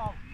ball.